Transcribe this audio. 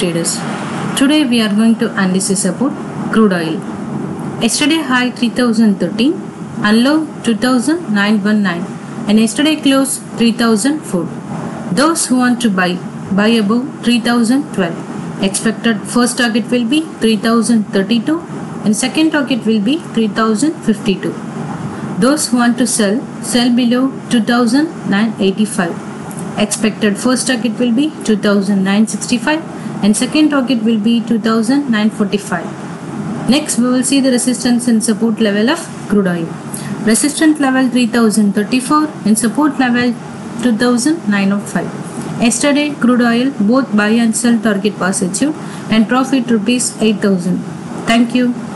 traders. Today we are going to analysis about crude oil. Yesterday high 3013 and low 2919 and yesterday close 3004. Those who want to buy buy above 3012. Expected first target will be 3032 and second target will be 3052. Those who want to sell sell below 2985. Expected first target will be 2965 and second target will be 2945. Next we will see the resistance and support level of crude oil. Resistance level 3034 and support level 2905. Yesterday crude oil both buy and sell target was achieved and profit rupees 8000. Thank you.